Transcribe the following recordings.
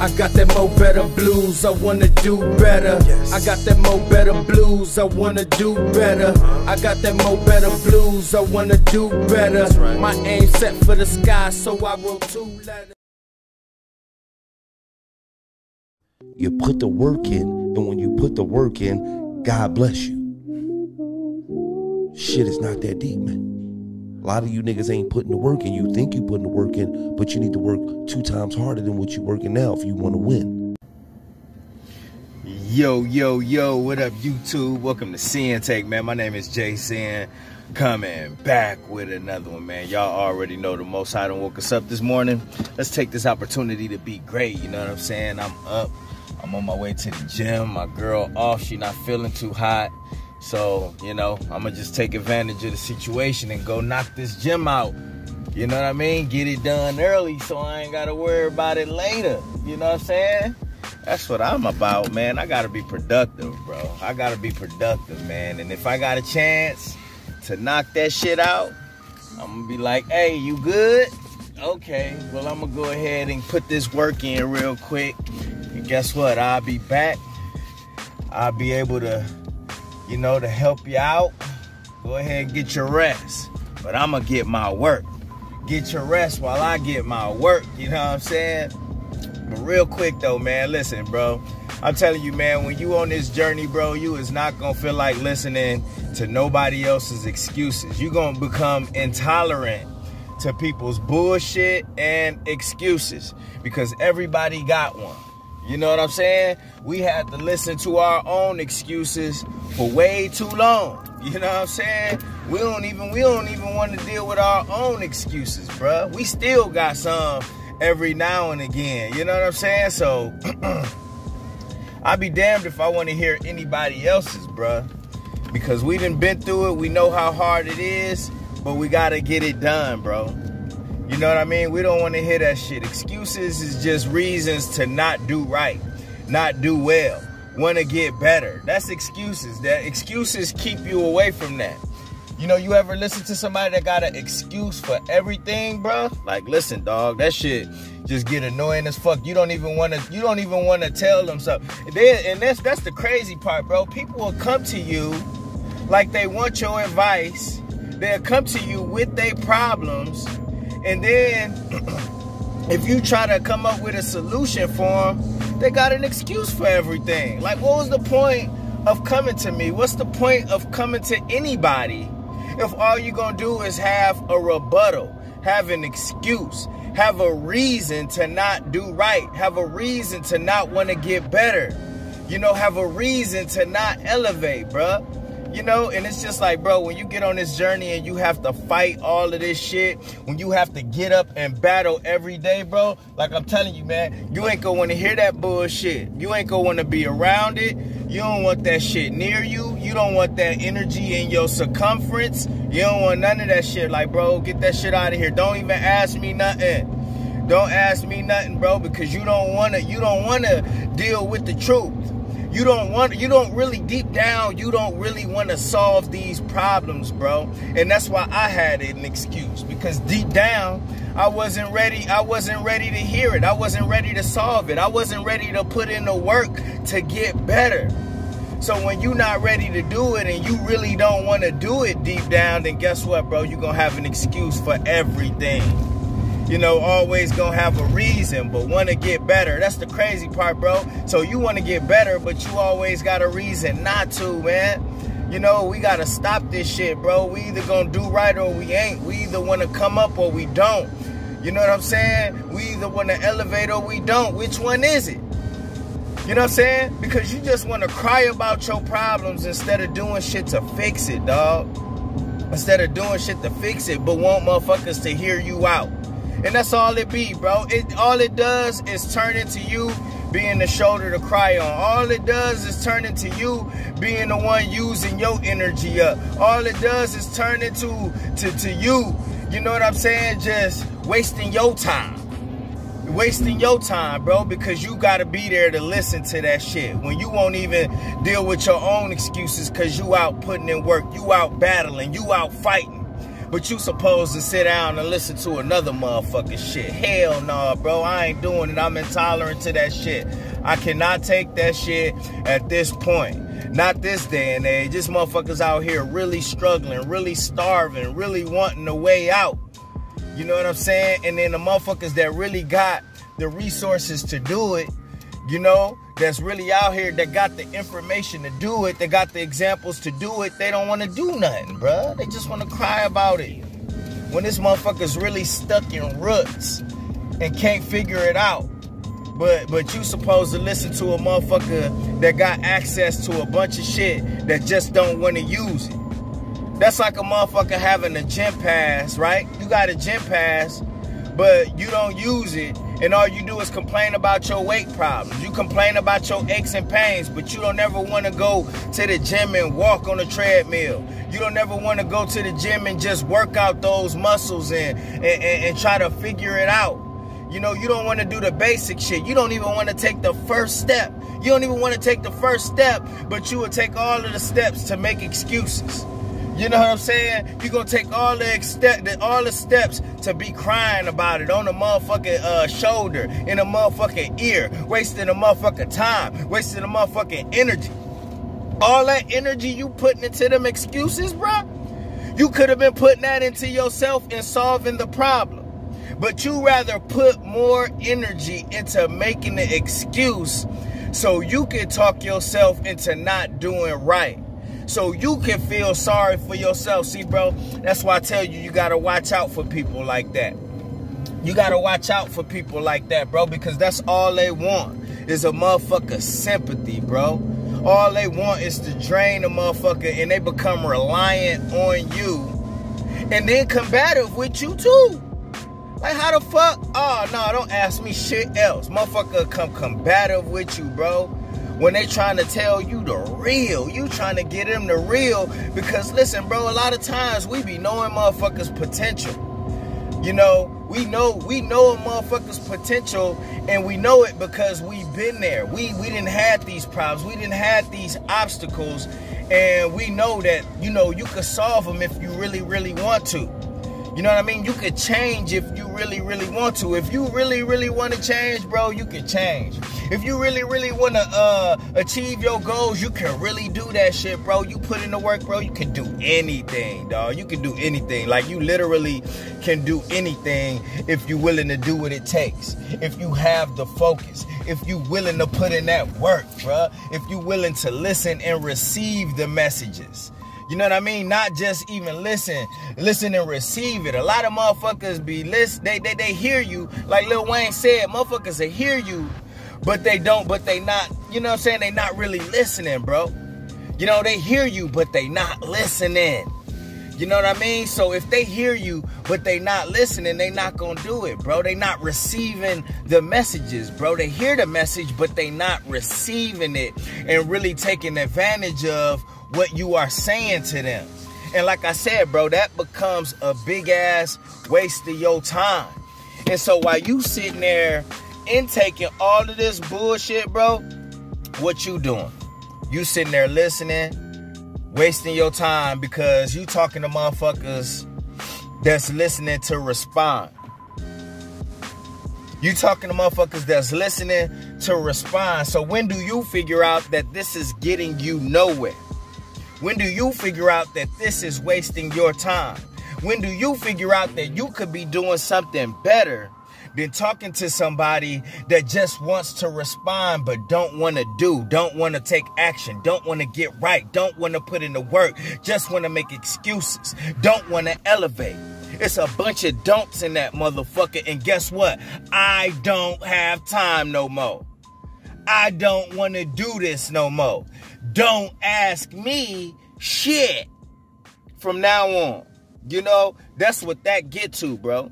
I got that mo better blues, I wanna do better. I got that mo better blues, I wanna do better. I got that mo better blues, I wanna do better. My aim set for the sky, so I wrote two letters. You put the work in, and when you put the work in, God bless you. Shit is not that deep, man. A lot of you niggas ain't putting the work in. You think you putting the work in, but you need to work two times harder than what you working now if you want to win. Yo, yo, yo, what up, YouTube? Welcome to Sinn-Take, man. My name is Jason. Coming back with another one, man. Y'all already know the most high done woke us up this morning. Let's take this opportunity to be great. You know what I'm saying? I'm up. I'm on my way to the gym. My girl off. She not feeling too hot. So, you know, I'm gonna just take advantage of the situation and go knock this gym out. You know what I mean? Get it done early so I ain't gotta worry about it later. You know what I'm saying? That's what I'm about, man. I gotta be productive, bro. I gotta be productive, man. And if I got a chance to knock that shit out, I'm gonna be like, hey, you good? Okay, well, I'm gonna go ahead and put this work in real quick. And guess what? I'll be back. I'll be able to you know, to help you out, go ahead and get your rest. But I'm going to get my work. Get your rest while I get my work. You know what I'm saying? But real quick though, man, listen, bro. I'm telling you, man, when you on this journey, bro, you is not gonna feel like listening to nobody else's excuses. you gonna become intolerant to people's bullshit and excuses because everybody got one. You know what I'm saying? We had to listen to our own excuses for way too long. You know what I'm saying? We don't even we don't even want to deal with our own excuses, bruh. We still got some every now and again. You know what I'm saying? So I'd be damned if I want to hear anybody else's, bruh. Because we done been through it. We know how hard it is, but we gotta get it done, bro. You know what I mean? We don't want to hear that shit. Excuses is just reasons to not do right, not do well, want to get better. That's excuses. That excuses keep you away from that. You know, you ever listen to somebody that got an excuse for everything, bro? Like, listen, dog, that shit just get annoying as fuck. You don't even want to. You don't even want to tell them something. And, and that's that's the crazy part, bro. People will come to you like they want your advice. They'll come to you with their problems and then if you try to come up with a solution for them, they got an excuse for everything. Like, what was the point of coming to me? What's the point of coming to anybody if all you're going to do is have a rebuttal, have an excuse, have a reason to not do right, have a reason to not want to get better, you know, have a reason to not elevate, bruh. You know, and it's just like, bro, when you get on this journey and you have to fight all of this shit, when you have to get up and battle every day, bro, like I'm telling you, man, you ain't gonna wanna hear that bullshit. You ain't gonna wanna be around it. You don't want that shit near you. You don't want that energy in your circumference. You don't want none of that shit. Like, bro, get that shit out of here. Don't even ask me nothing. Don't ask me nothing, bro, because you don't wanna, you don't wanna deal with the truth you don't want you don't really deep down you don't really want to solve these problems bro. And that's why i had an excuse because deep down i wasn't ready i wasn't ready to hear it. I wasn't ready to solve it. I wasn't ready to put in the work to get better. So when you're not ready to do it and you really don't want to do it deep down then guess what bro? You're gonna have an excuse for everything you know, always gonna have a reason, but wanna get better. That's the crazy part, bro. So you wanna get better, but you always got a reason not to, man. You know, we gotta stop this shit, bro. We either gonna do right or we ain't. We either wanna come up or we don't. You know what I'm saying? We either wanna elevate or we don't. Which one is it? You know what I'm saying? Because you just wanna cry about your problems instead of doing shit to fix it, dog. Instead of doing shit to fix it, but want motherfuckers to hear you out. And that's all it be, bro. It all it does is turn into you being the shoulder to cry on. All it does is turn into you being the one using your energy up. All it does is turn into to, to you, you know what I'm saying? Just wasting your time. Wasting your time, bro, because you gotta be there to listen to that shit. When you won't even deal with your own excuses because you out putting in work, you out battling, you out fighting but you supposed to sit down and listen to another motherfucking shit. Hell no, nah, bro. I ain't doing it. I'm intolerant to that shit. I cannot take that shit at this point. Not this day and age. This motherfuckers out here really struggling, really starving, really wanting a way out. You know what I'm saying? And then the motherfuckers that really got the resources to do it, you know, that's really out here that got the information to do it, they got the examples to do it, they don't want to do nothing, bruh. They just want to cry about it. When this motherfucker's really stuck in roots and can't figure it out. But but you supposed to listen to a motherfucker that got access to a bunch of shit that just don't want to use it. That's like a motherfucker having a gym pass, right? You got a gym pass, but you don't use it and all you do is complain about your weight problems. You complain about your aches and pains, but you don't ever want to go to the gym and walk on the treadmill. You don't ever want to go to the gym and just work out those muscles and, and, and, and try to figure it out. You know, you don't want to do the basic shit. You don't even want to take the first step. You don't even want to take the first step, but you will take all of the steps to make excuses. You know what I'm saying? You're gonna take all the all the steps to be crying about it on the motherfucking uh, shoulder, in a motherfucking ear, wasting a motherfucking time, wasting a motherfucking energy. All that energy you putting into them excuses, bro. You could have been putting that into yourself and solving the problem. But you rather put more energy into making the excuse so you can talk yourself into not doing right so you can feel sorry for yourself. See, bro, that's why I tell you, you gotta watch out for people like that. You gotta watch out for people like that, bro, because that's all they want is a motherfucker sympathy, bro. All they want is to drain a motherfucker and they become reliant on you and then combative with you too. Like how the fuck? Oh no, don't ask me shit else. Motherfucker come combative with you, bro when they trying to tell you the real. You trying to get them the real because listen, bro, a lot of times we be knowing motherfuckers' potential. You know, we know we know a motherfucker's potential and we know it because we've been there. We we didn't have these problems. We didn't have these obstacles and we know that, you know, you could solve them if you really really want to. You know what I mean? You could change if you really, really want to. If you really, really want to change, bro, you can change. If you really, really want to uh, achieve your goals, you can really do that shit, bro. You put in the work, bro. You can do anything, dog. You can do anything. Like you literally can do anything if you're willing to do what it takes. If you have the focus. If you willing to put in that work, bro. If you willing to listen and receive the messages. You know what I mean? Not just even listen, listen and receive it. A lot of motherfuckers be listen, they they, they hear you. Like Lil Wayne said, motherfuckers they hear you, but they don't, but they not, you know what I'm saying? They not really listening, bro. You know, they hear you, but they not listening. You know what I mean? So if they hear you, but they not listening, they not gonna do it, bro. They not receiving the messages, bro. They hear the message, but they not receiving it and really taking advantage of what you are saying to them. And like I said, bro, that becomes a big ass waste of your time. And so while you sitting there intaking all of this bullshit, bro, what you doing? You sitting there listening, wasting your time because you talking to motherfuckers that's listening to respond. You talking to motherfuckers that's listening to respond. So when do you figure out that this is getting you nowhere? When do you figure out that this is wasting your time? When do you figure out that you could be doing something better than talking to somebody that just wants to respond but don't want to do, don't want to take action, don't want to get right, don't want to put in the work, just want to make excuses, don't want to elevate. It's a bunch of don'ts in that motherfucker. And guess what? I don't have time no more. I don't want to do this no more. Don't ask me shit from now on. You know, that's what that get to, bro.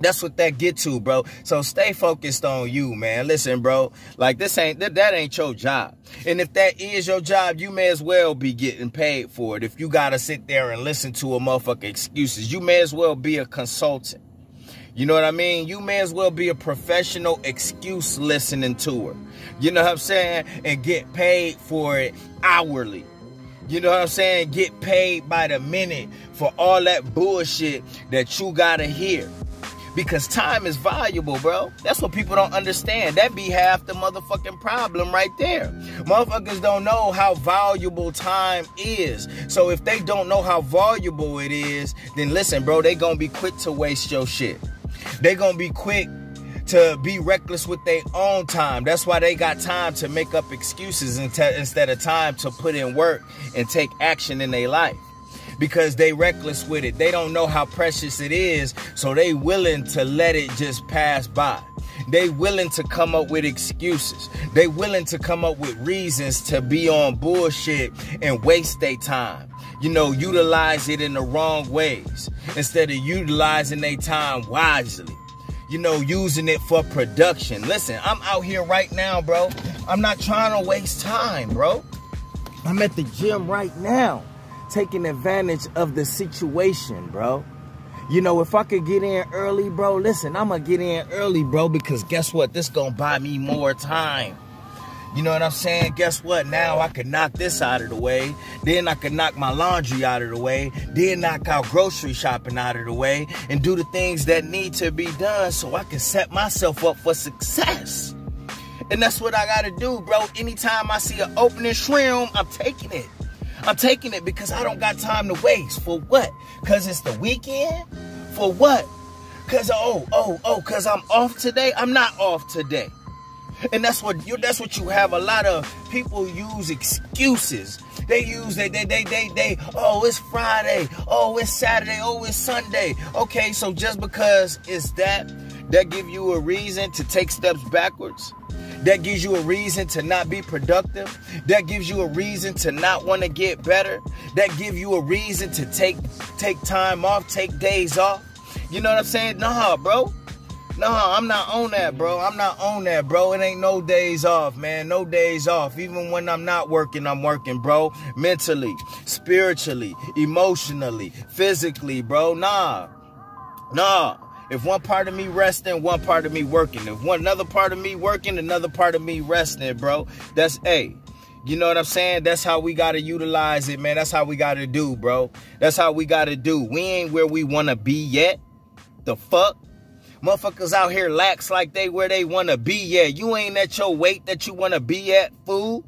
That's what that get to, bro. So stay focused on you, man. Listen, bro. Like this ain't that, that ain't your job. And if that is your job, you may as well be getting paid for it. If you gotta sit there and listen to a motherfucker excuses, you may as well be a consultant. You know what I mean? You may as well be a professional excuse listening to her. You know what I'm saying? And get paid for it hourly. you know what I'm saying, get paid by the minute for all that bullshit that you gotta hear. Because time is valuable, bro. That's what people don't understand. That be half the motherfucking problem right there. Motherfuckers don't know how valuable time is. So if they don't know how valuable it is, then listen, bro, they gonna be quick to waste your shit. They gonna be quick to be reckless with their own time. That's why they got time to make up excuses instead of time to put in work and take action in their life. Because they reckless with it. They don't know how precious it is, so they willing to let it just pass by. They willing to come up with excuses. They willing to come up with reasons to be on bullshit and waste their time. You know, utilize it in the wrong ways instead of utilizing their time wisely you know, using it for production. Listen, I'm out here right now, bro. I'm not trying to waste time, bro. I'm at the gym right now, taking advantage of the situation, bro. You know, if I could get in early, bro, listen, I'm going to get in early, bro, because guess what? This going to buy me more time. You know what I'm saying? Guess what? Now I could knock this out of the way. Then I could knock my laundry out of the way. Then knock out grocery shopping out of the way and do the things that need to be done so I can set myself up for success. And that's what I gotta do, bro. Anytime I see an opening shrimp, I'm taking it. I'm taking it because I don't got time to waste. For what? Because it's the weekend? For what? Because, oh, oh, oh, because I'm off today? I'm not off today. And that's what you that's what you have. A lot of people use excuses. They use they they they they they oh it's Friday, oh it's Saturday, oh it's Sunday. Okay, so just because it's that, that give you a reason to take steps backwards. That gives you a reason to not be productive. That gives you a reason to not want to get better. That gives you a reason to take take time off, take days off. You know what I'm saying? Nah, bro. Nah, I'm not on that, bro. I'm not on that, bro. It ain't no days off, man. No days off. Even when I'm not working, I'm working, bro. Mentally, spiritually, emotionally, physically, bro. Nah. Nah. If one part of me resting, one part of me working. If one another part of me working, another part of me resting, bro. That's a. Hey, you know what I'm saying? That's how we gotta utilize it, man. That's how we gotta do, bro. That's how we gotta do. We ain't where we wanna be yet. The fuck? Motherfuckers out here lax like they where they want to be Yeah, You ain't at your weight that you want to be at, fool.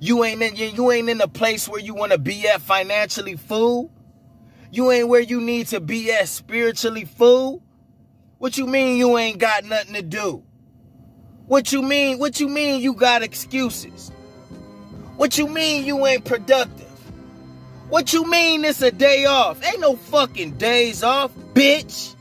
You ain't in you ain't in the place where you want to be at financially, fool. You ain't where you need to be at spiritually, fool. What you mean you ain't got nothing to do? What you mean? What you mean you got excuses? What you mean you ain't productive? What you mean it's a day off? Ain't no fucking days off, bitch.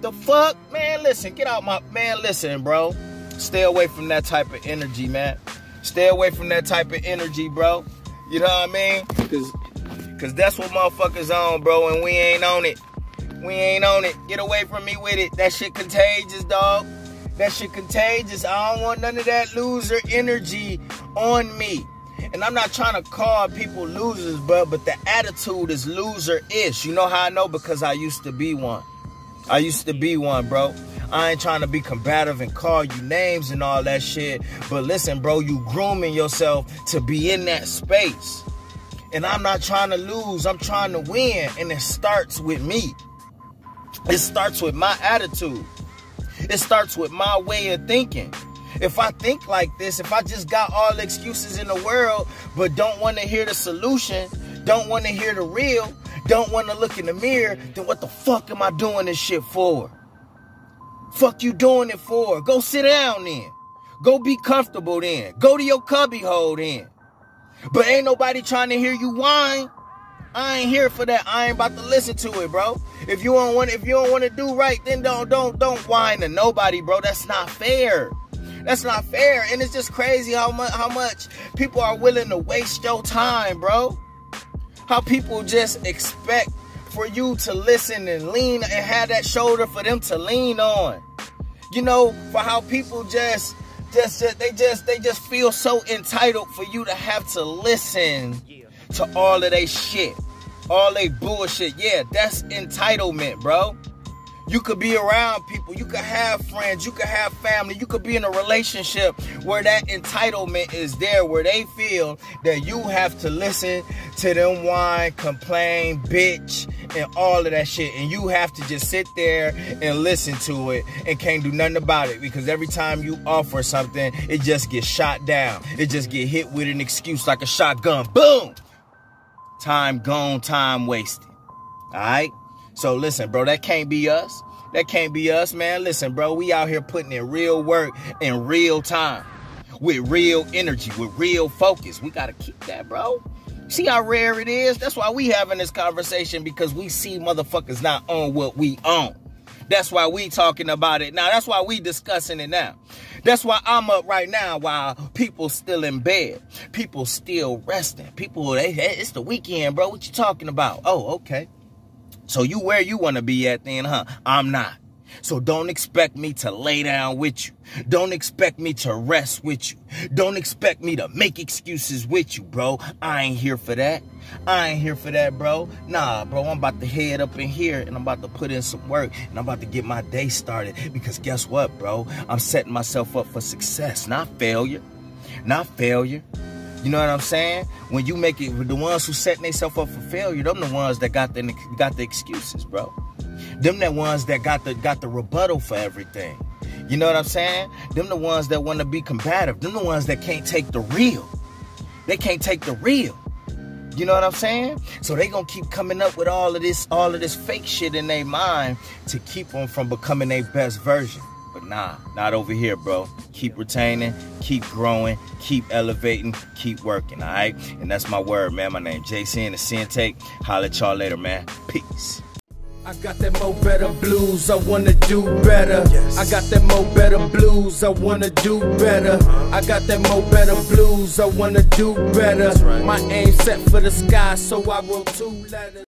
The fuck? Man, listen, get out my man, listen, bro. Stay away from that type of energy, man. Stay away from that type of energy, bro. You know what I mean? Cause cause that's what motherfuckers on, bro, and we ain't on it. We ain't on it. Get away from me with it. That shit contagious, dog. That shit contagious. I don't want none of that loser energy on me. And I'm not trying to call people losers, bro, but the attitude is loser-ish. You know how I know? Because I used to be one. I used to be one, bro. I ain't trying to be combative and call you names and all that shit. But listen, bro, you grooming yourself to be in that space. And I'm not trying to lose, I'm trying to win. And it starts with me. It starts with my attitude. It starts with my way of thinking. If I think like this, if I just got all the excuses in the world, but don't want to hear the solution, don't want to hear the real, don't want to look in the mirror, then what the fuck am I doing this shit for? Fuck you doing it for? Go sit down then. Go be comfortable then. Go to your cubby hole then. But ain't nobody trying to hear you whine. I ain't here for that. I ain't about to listen to it, bro. If you don't want if you don't want to do right, then don't don't don't whine to nobody, bro. That's not fair. That's not fair. And it's just crazy how much how much people are willing to waste your time, bro. How people just expect for you to listen and lean and have that shoulder for them to lean on. You know, for how people just just, they just they just feel so entitled for you to have to listen to all of they shit. All they bullshit. Yeah, that's entitlement, bro. You could be around people. You could have friends. You could have family. You could be in a relationship where that entitlement is there, where they feel that you have to listen to them whine, complain, bitch, and all of that shit. And you have to just sit there and listen to it and can't do nothing about it because every time you offer something, it just gets shot down. It just get hit with an excuse like a shotgun. Boom! Time gone, time wasted. All right? So listen, bro, that can't be us. That can't be us, man. Listen, bro, we out here putting in real work in real time with real energy, with real focus. We got to keep that, bro. See how rare it is? That's why we having this conversation because we see motherfuckers not own what we own. That's why we talking about it now. That's why we discussing it now. That's why I'm up right now while people still in bed. People still resting. People, they, it's the weekend, bro. What you talking about? Oh, okay. So you where you want to be at then, huh? I'm not. So don't expect me to lay down with you. Don't expect me to rest with you. Don't expect me to make excuses with you, bro. I ain't here for that. I ain't here for that, bro. Nah, bro, I'm about to head up in here and I'm about to put in some work and I'm about to get my day started because guess what, bro? I'm setting myself up for success, not failure. Not failure. You know what I'm saying? When you make it, with the ones who setting themselves up for failure, them the ones that got the got the excuses, bro. Them the ones that got the got the rebuttal for everything. You know what I'm saying? Them the ones that want to be combative. Them the ones that can't take the real. They can't take the real. You know what I'm saying? So they gonna keep coming up with all of this, all of this fake shit in their mind to keep them from becoming their best version. But nah, not over here, bro. Keep retaining, keep growing, keep elevating, keep working, all right? And that's my word, man. My name Jason, the Sinn-Take. Holla at y'all later, man. Peace. I got that mo better blues, I wanna do better. I got that mo better blues, I wanna do better. I got that mo better blues, I wanna do better. My aim set for the sky, so I wrote two letters.